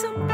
So